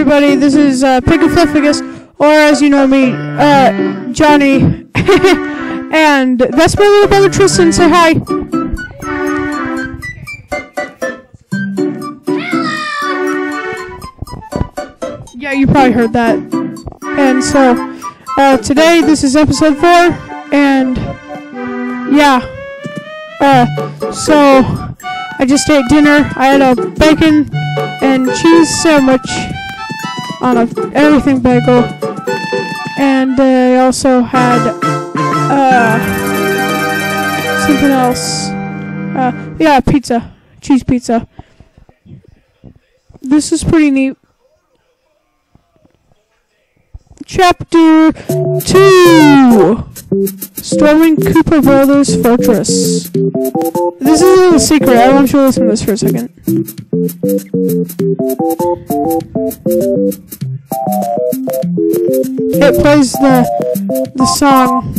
everybody. This is uh, Piggafluffagus, or as you know me, uh, Johnny. and that's my little brother Tristan. Say hi. Hello. Yeah, you probably heard that. And so, uh, today this is episode four, and yeah. Uh, so I just ate dinner. I had a bacon and cheese sandwich on a everything bagel, and uh, I also had uh, something else. Uh, yeah, pizza, cheese pizza. This is pretty neat. Chapter 2 Storming Koopa Brothers Fortress. This is a little secret. I want you to listen to this for a second. It plays the the song.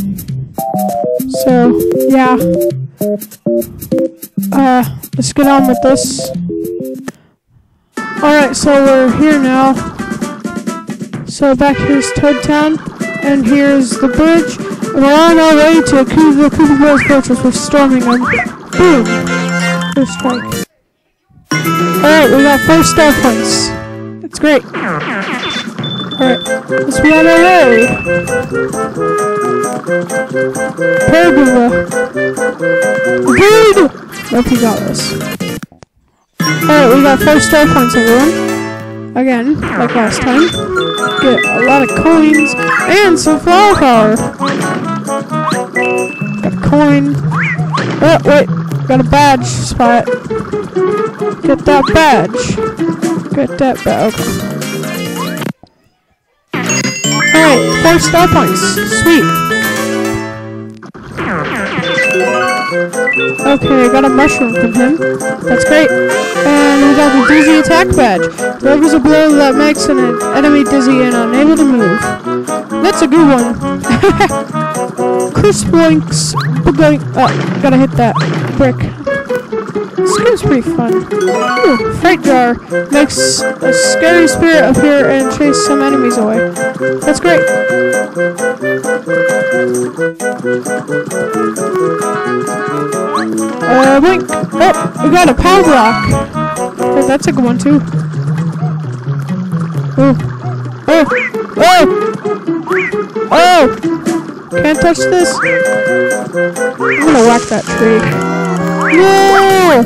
So yeah. Uh let's get on with this. Alright, so we're here now. So back here's Toad Town, and here's the bridge. We're on our way to Koo- the Koopa Bros Fortress. We're storming them. Boom! First strike. Alright, we got four star points. That's great. Alright, let's be on our way. Paragoomba. Dude! Hope you got this. Alright, we got four star points, everyone. Again, like last time. Get a lot of coins and some flower power. Coin. Oh, wait. Got a badge spot. Get that badge. Get that badge. Okay. Alright, four star points. Sweet. Okay, I got a mushroom from him. That's great. And we got the dizzy attack badge. Delivers a blow that makes an enemy dizzy and unable to move. That's a good one. Chris Blinks. Going. Oh, gotta hit that brick. This game's pretty fun. Ooh, Fright Jar makes a scary spirit appear and chase some enemies away. That's great. Uh, blink. Oh, we got a power block. Oh, that's a good one too. Oh, oh, oh, oh! Can't touch this. I'm gonna whack that tree. No!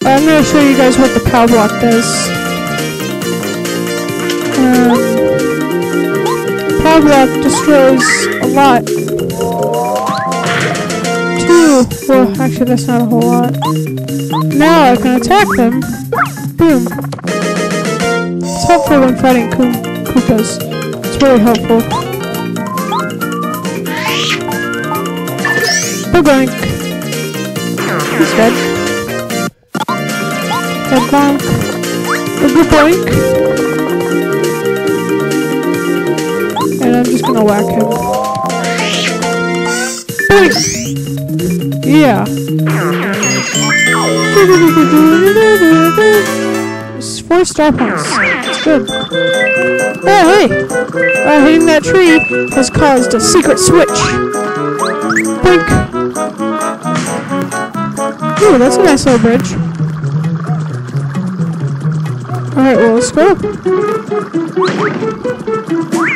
I'm gonna show you guys what the power block does. Uh, power block destroys a lot. Two. Well, actually, that's not a whole lot. Now I can attack them. Boom. It's helpful when fighting Koopas. Really helpful. Boink. He's dead. Head bonk. Boogie boink. And I'm just gonna whack him. Boink! Yeah. Four star good. Oh, hey! Uh, hitting that tree has caused a secret switch. Boink! Ooh, that's a nice little bridge. Alright, well, let's go.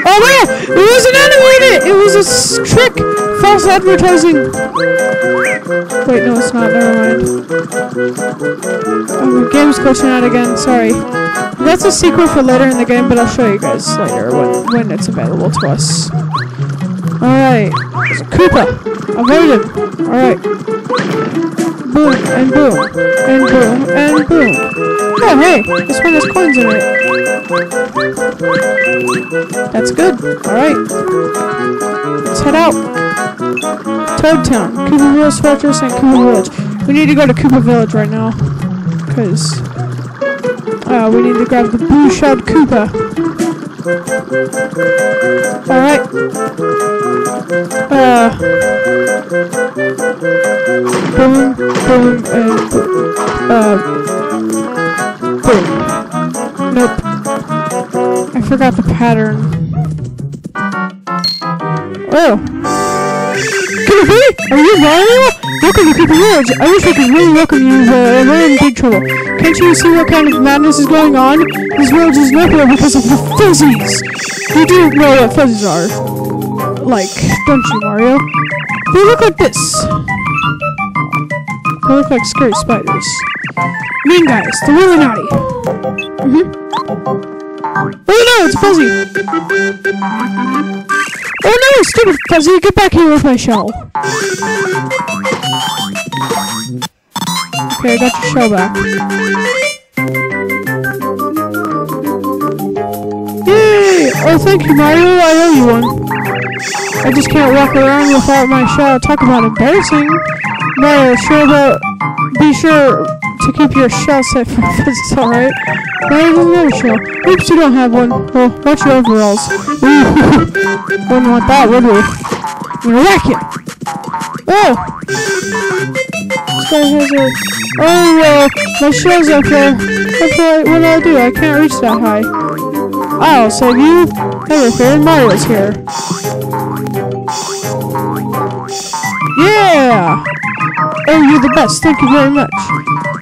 Oh man! It was an enemy in it! It was a trick! False advertising! Wait, no, it's not. Never mind. Oh, the game's glitching out again. Sorry. That's a secret for later in the game, but I'll show you guys later when, when it's available to us. Alright. Koopa! Avoid him! Alright. Boom, and boom, and boom, and boom. Oh, hey! This one has coins in it. That's good. Alright. Let's head out. Toad Town, Koopa Village Fortress, and Koopa Village. We need to go to Koopa Village right now. Because uh, we need to grab the blue shelled Koopa. Alright. Uh, boom, boom, and uh, forgot the pattern. Oh. Can it be? Are you Mario? Welcome to Koopa Village. I wish I could really welcome you, but we're in big trouble. Can't you see what kind of madness is going on? This village is nowhere because of the fuzzies. You do know what fuzzies are. Like, don't you, Mario? They look like this. They look like scary spiders. Mean guys. They're really naughty. Mm-hmm. It's Fuzzy! Oh no, stupid Fuzzy, get back here with my shell. Okay, I got your shell back. Yay! Oh, thank you, Mario. I owe you one. I just can't walk around without my shell. Talk about embarrassing. Mario, sure about... Be sure to keep your shell safe from Fuzzy's, alright? Doesn't have a shell. Oops, you don't have one. Well, watch your overalls. Wouldn't want that, would we? I'm! Oh! This guy has a... Oh, well, my shell's up there. What do, I, what do I do? I can't reach that high. Oh, I'll save you. Never fear, Mario's here. Yeah! Oh, you're the best. Thank you very much.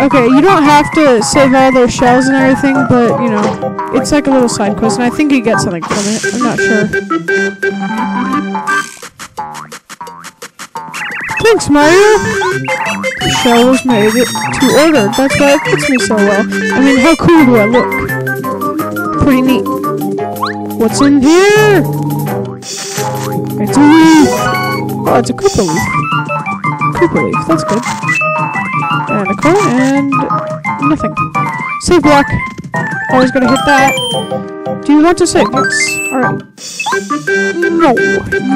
Okay, you don't have to save all those shells and everything, but, you know, it's like a little side quest, and I think you get something from it. I'm not sure. Thanks, Mario! The shell was made to order. That's why it fits me so well. I mean, how cool do I look? Pretty neat. What's in here? It's a leaf! Oh, it's a Koopa leaf. Koopa leaf, that's good. And a coin, and nothing. Save block. Always gonna hit that. Do you want to save? Yes. Alright. No.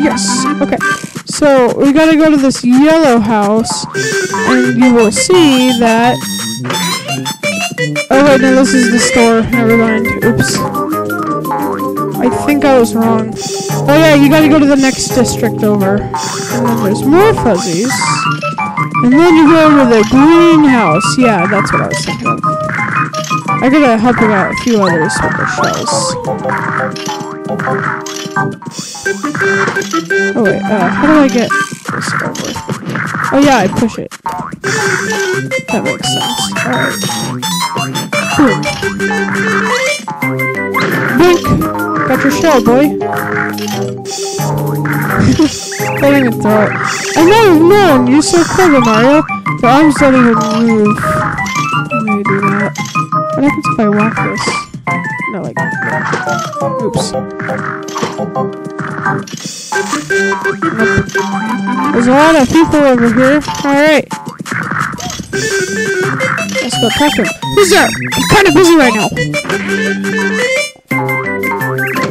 Yes. Okay. So, we gotta go to this yellow house, and you will see that... Oh wait, no, this is the store. Never mind. Oops. I think I was wrong. Oh yeah, you gotta go to the next district over. And then there's more fuzzies. And then you go to the greenhouse. Yeah, that's what I was thinking of. I gotta help you out a few others with their shells. Oh wait, uh, how do I get this over? Oh yeah, I push it. That makes sense. Alright. Boom. Blink! Got your shell, boy. Don't even throw it. I know, no, you're so clever, Mario. The arms don't even move. I'm gonna do that. What happens if I walk this? No, like Oops. There's a lot of people over here. Alright. Let's go talk him. Who's there? I'm kind of busy right now.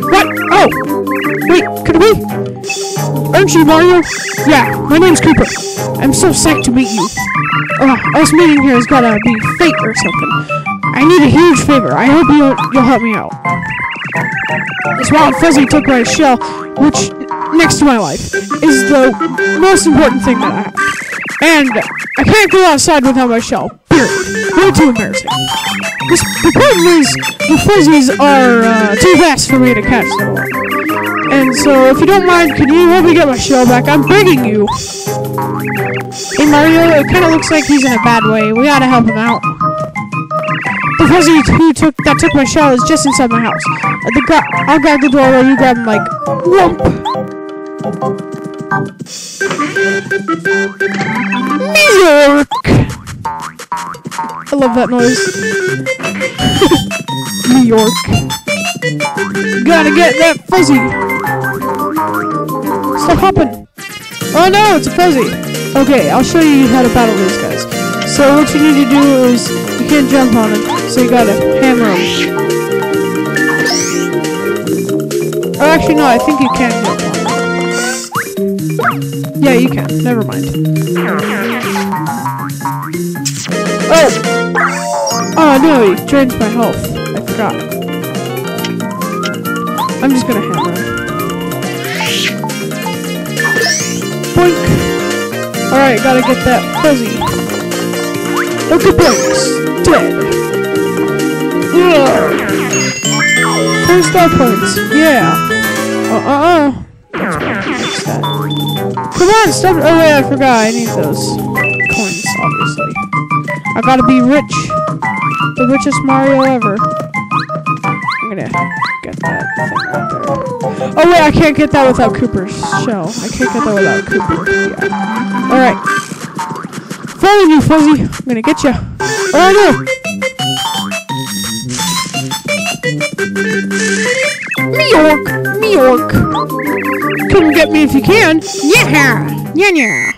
What? Oh! Wait, could be? Aren't you Mario? Yeah, my name's Kooper. I'm so psyched to meet you. Uh, us meeting here has gotta be fate or something. I need a huge favor. I hope you'll, you'll help me out. This wild fuzzy took my shell, which, next to my life, is the most important thing that I have. And I can't go outside without my shell. Period. Way too embarrassing. This, the problem is, the fuzzies are uh, too fast for me to catch them. And so, if you don't mind, can you help me get my shell back? I'm begging you. Hey Mario, it kind of looks like he's in a bad way. We gotta help him out. The fuzzy who took that took my shell is just inside my house. Uh, the I'll grab the door while you grab him like whoomp. New York. I love that noise. New York. Gotta get that fuzzy. Stop hopping. Oh no, it's a fuzzy. Okay, I'll show you how to battle these guys. So what you need to do is, you can't jump on them, so you gotta hammer them. Oh, actually no, I think you can jump on them. Yeah, you can. Never mind. Oh! Oh no, he drains my health. I forgot. I'm just gonna hammer him. Boink! Alright, gotta get that fuzzy. Okay, boinks! Dead! Ugh. Four star points. Yeah. Uh uh uh. That. Come on, stop. Oh wait, I forgot. I need those coins, obviously. I gotta be rich. The richest Mario ever. I'm gonna get that thing. Oh wait, I can't get that without Kooper's shell. I can't get that without Kooper. Yeah. Alright. Follow you, Fuzzy. I'm gonna get you. Oh no! Meork! Meork! Come get me if you can. Yeah! Yeah, yeah.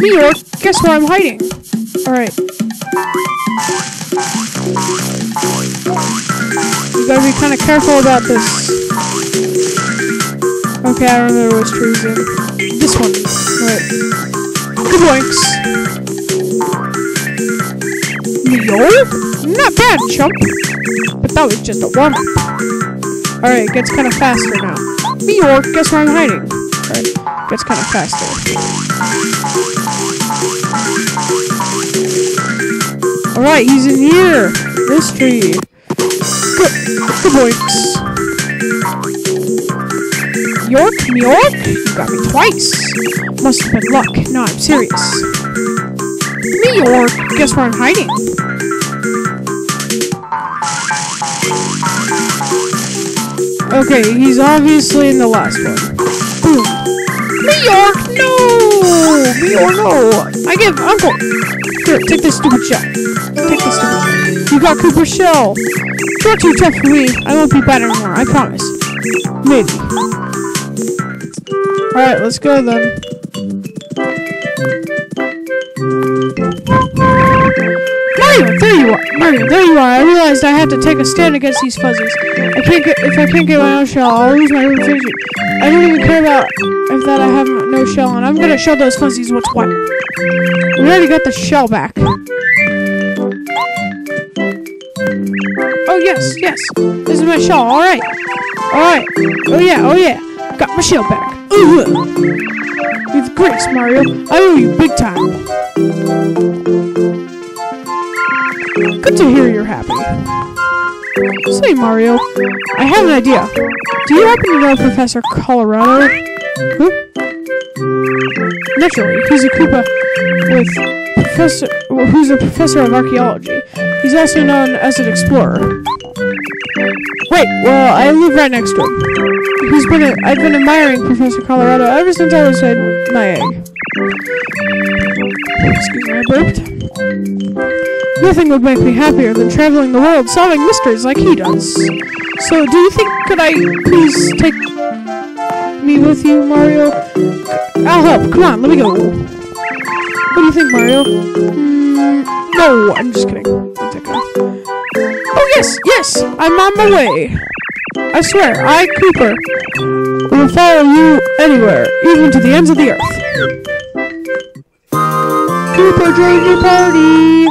Meork, guess where I'm hiding? Alright. You gotta be kind of careful about this. Okay, I remember which tree's in. This one. Alright. Good boinks. Meork? Not bad, chump. But that was just a warm up. Alright, it gets kind of faster now. Meork, guess where I'm hiding? Alright, gets kind of faster. Alright, he's in here! This tree. Good, good boinks. York, New York? You got me twice. Must have been luck. No, I'm serious. New York. Guess where I'm hiding? Okay, he's obviously in the last one. Boom. Me, York, no! New York, no! I give Uncle. Here, take this stupid shell. Take this stupid. You got Kooper shell. You're too tough for me. I won't be bad anymore. I promise. Maybe. Alright, let's go then. Mario, there you are. Mario, there you are. I realized I had to take a stand against these fuzzies. I can't get if I can't get my own shell, I'll lose my own reputation. I don't even care about if that I have no shell, and I'm gonna show those fuzzies what's what. We already got the shell back. Oh yes, yes. This is my shell. All right, all right. Oh yeah, oh yeah. Got my shell back. With grace, Mario. I owe you big time. Good to hear you're happy. Say, Mario, I have an idea. Do you happen to know Professor Kolorado? Who? Naturally, he's a Koopa with professor, who's a professor of archaeology. He's also known as an explorer. Wait, well, I live right next to him. He's been, a, I've been admiring Professor Kolorado ever since I was in my egg. Excuse me, I burped. Nothing would make me happier than traveling the world solving mysteries like he does. So, do you think could I please take me with you, Mario? I'll help. Come on, let me go. What do you think, Mario? Mm, no, I'm just kidding. Oh yes, yes, I'm on my way. I swear, I, Kooper, will follow you anywhere, even to the ends of the earth. Kooper join your party.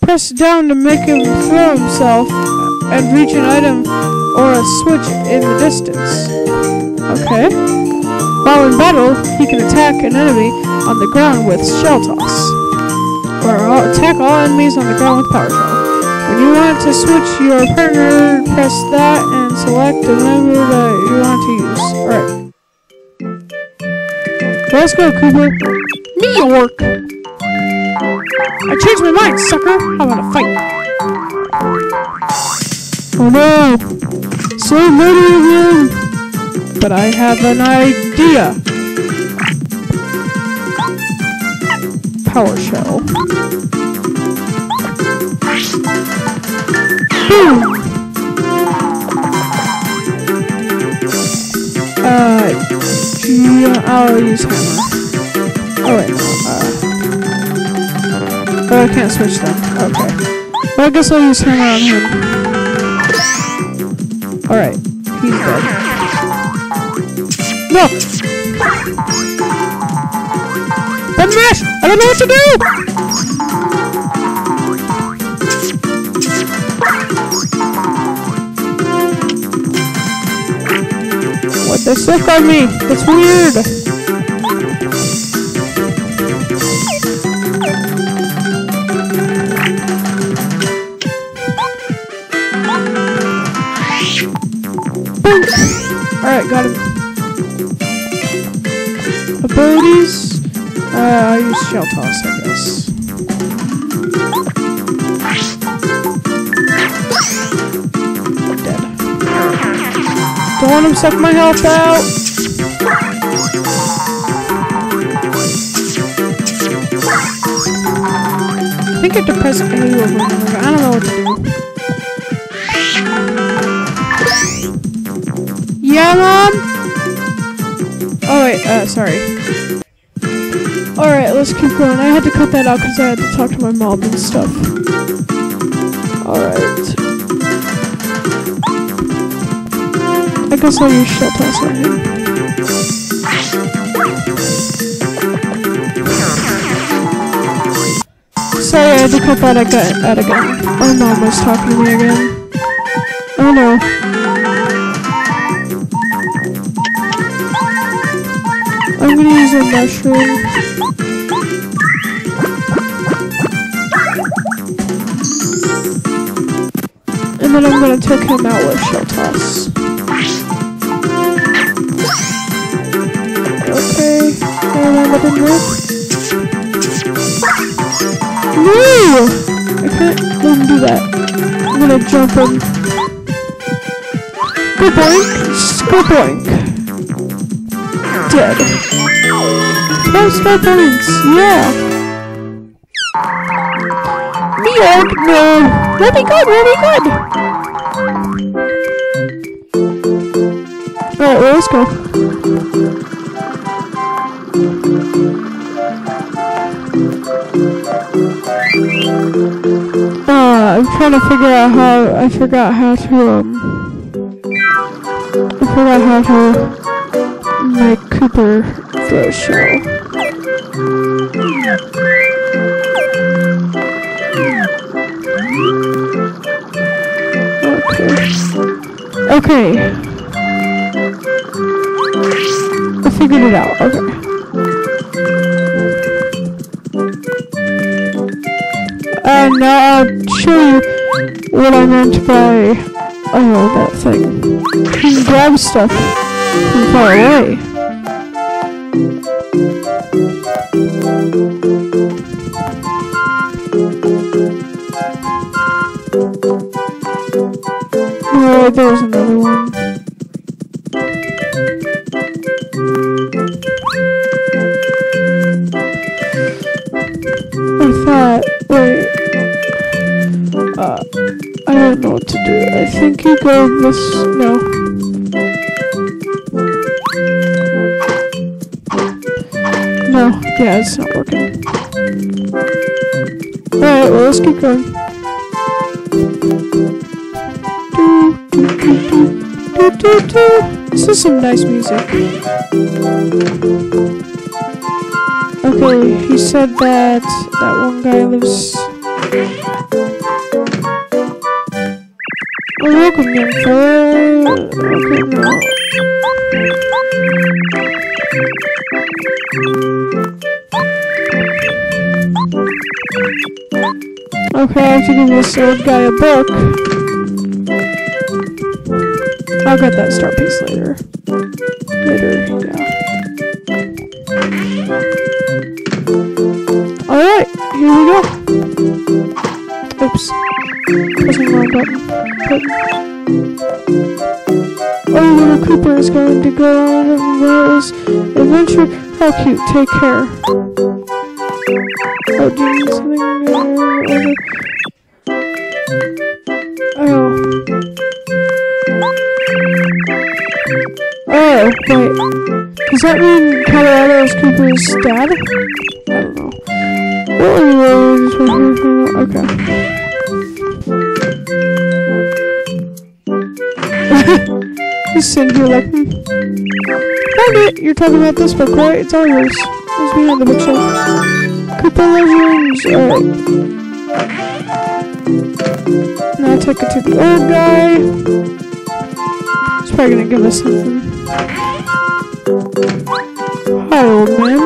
Press down to make him throw himself and reach an item or a switch in the distance. Okay. While in battle, he can attack an enemy on the ground with shell toss. Or uh, attack all enemies on the ground with power shell. When you want to switch your partner, press that and select the member that you want to use. Alright. Let's go, Kooper. Me work. I changed my mind, sucker. I want to fight? Oh no! So many of you! But I have an idea. Power Uh, yeah, I'll use hammer. Oh wait, uh... Oh, I can't switch them. Okay. Well, I guess I'll use hammer on him. Alright. He's dead. No! Button mash! I don't know what to do! They're on me! That's weird! Alright, got him. Abilities? Uh, I use Shell Toss, I guess. Don't want him suck my health out. I think I have to press A over and over. I don't know what to do. Yeah, mom. Oh wait, uh, sorry. Alright, let's keep going. I had to cut that out because I had to talk to my mom and stuff. Alright. Guess I'll use shell toss on him. Sorry, I had to cut that. Out again. My mom was talking to me again. Oh no. I'm gonna use a mushroom. And then I'm gonna take him out with shell toss. I let him rip. No! I can't let him do that. I'm gonna jump him. Go boink! Go boink! Dead. Five star points! Yeah! The end! No! Really good! Really good! Oh, Alright, well, let's go. Trying to figure out how, I forgot how to, um, I forgot how to make Kooper throw. Okay. Okay. I figured it out. Okay. And now Show you what I meant by, oh, that thing. You can grab stuff from far away. Oh, there was another Think this, no. No, yeah, it's not working. Alright, well, let's keep going. Do, do, do. This is some nice music. Okay, he said that that one guy lives. Oh, welcome, young fella. Okay, no. Okay, I give this old guy a book. I'll get that star piece later. Later, button. button. Oh, little Kooper is going to go on a Rose adventure. How cute. Take care. Oh, Oh. Oh, wait. Does that mean Kolorado is Kooper's dad? I don't know. For Okay. Sitting here like, hmm. Found it! You're talking about this book, right? It's all yours. It's behind the bookshelf. Koopa Legends. Alright. Now take it to the old guy. He's probably gonna give us something. Hi, old man.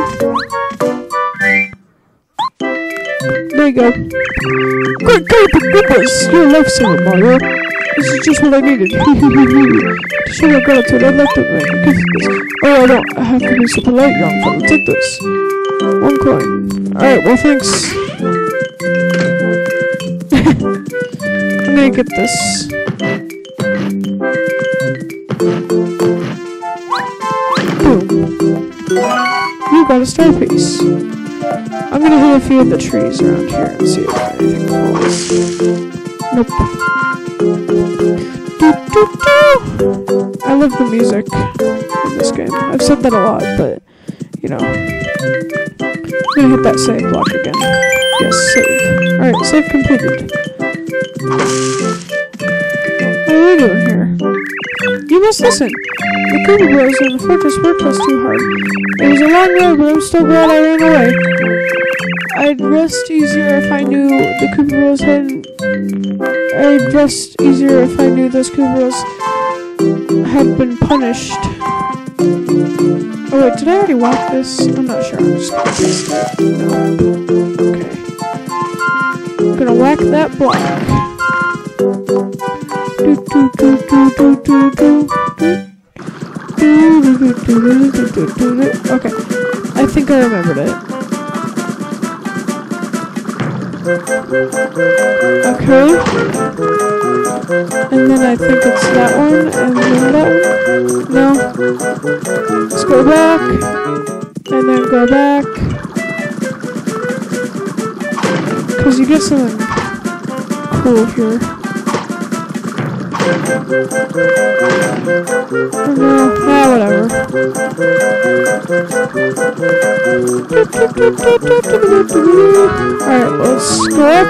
There you go. Good, good, goodness. You're a lifesaver, Mario. This is just what I needed. to show my gratitude, make a gift this. Oh, I don't have to be so polite, young fellow. Take this. One coin. Alright, well, thanks. I'm gonna get this. Boom. You got a star piece. I'm gonna hit a few of the trees around here and see if anything falls. Nope. I love the music in this game. I've said that a lot, but you know. I'm gonna hit that save block again. Yes, save. Alright, save completed. What are we doing here? You must listen. The Koopa Bros and the fortress worked us too hard. It was a long road, but I'm still glad I ran away. I'd rest easier if I knew the Koopa Bros hadn't. I'd rest easier if I knew those Bros had been punished. Oh wait, did I already whack this? I'm not sure. I'm just gonna test it. No. Okay. I'm gonna whack that block. Okay. I think I remembered it. Okay. And then I think it's that one, and then that one. No. Let's go back. And then go back. Because you get something cool here. Oh no, ah, whatever. Alright, let's go up.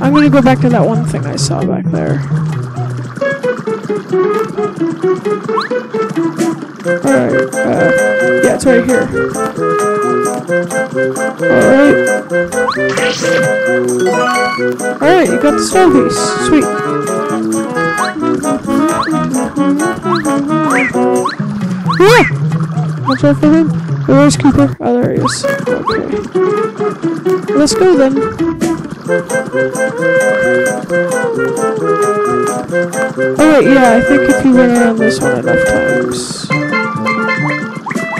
I'm gonna go back to that one thing I saw back there. Alright, uh, yeah, it's right here. Alright. Alright, you got the stone piece. Sweet. Ah! Watch out for him. Where's Kooper? Oh, there he is. Okay. Let's go then. Oh wait, yeah, I think if you run around this one enough times.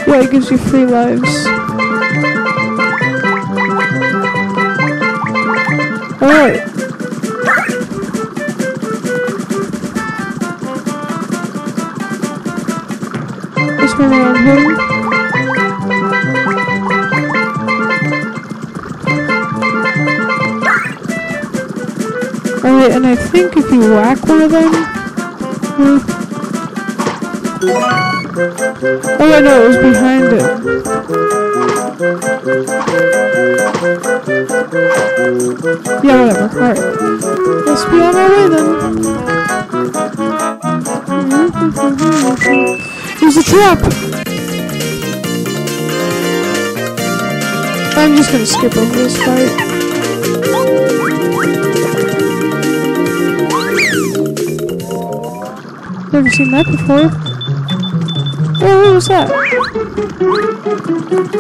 Yeah, it gives you free lives. Alright. Let's run around here. Alright, and I think if you whack one of them... Oh, I know, it was behind it. Yeah, whatever. Alright. Let's be on our way then. There's a trap! I'm just gonna skip over this fight. Never seen that before. Oh, what was that?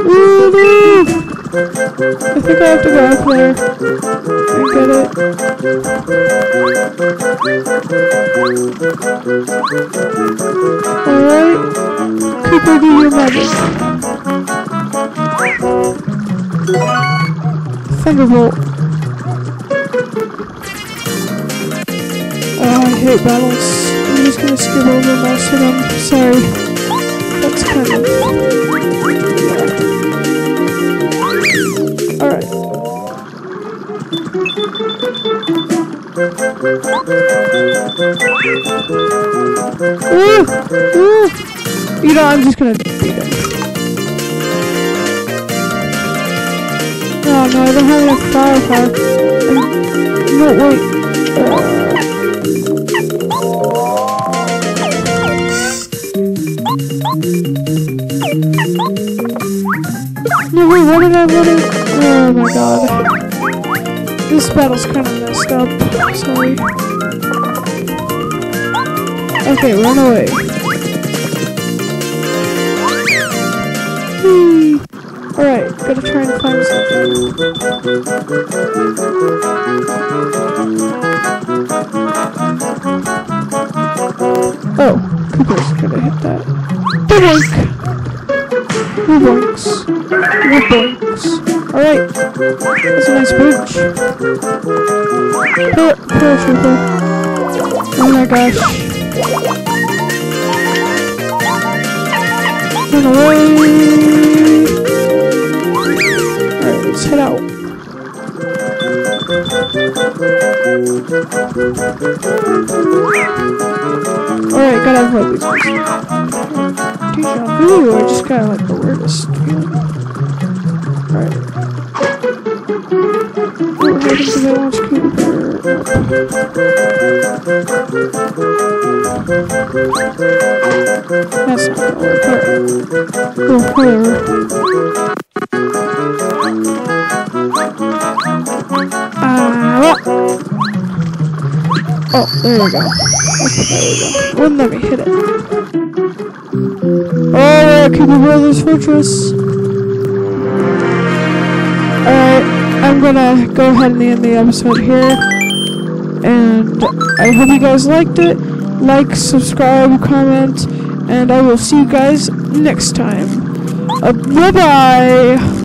Ooh, no! I think I have to go up there get it. Alright. Kooper, do your magic. Thunderbolt. Oh, I hate battles. I'm just gonna skip over most of them. Sorry. That's kind of. Ooh! Ooh! You know, I'm just gonna beat him. Oh no, I don't have enough firepower. No, wait. No, wait, what did I in? Oh my god. This battle's kind of up. Sorry. Okay, run away. Alright. Gotta try and find something. Oh, Kooper's gonna hit that. Boink! Boinks? Boinks? Alright. That's a nice bridge. Pull it, paratrooper. Oh my gosh. Run away! Alright, let's head out. Alright, gotta these ones. Deja vu, I just got like feeling. Alright. That's not. Oh, whatever. Ah, well. Oh, there we go. Okay, there we go. Wouldn't let me hit it. Oh, Koopa Brothers Fortress. I'm gonna go ahead and end the episode here. And I hope you guys liked it. Like, subscribe, comment, and I will see you guys next time. Uh, bye bye!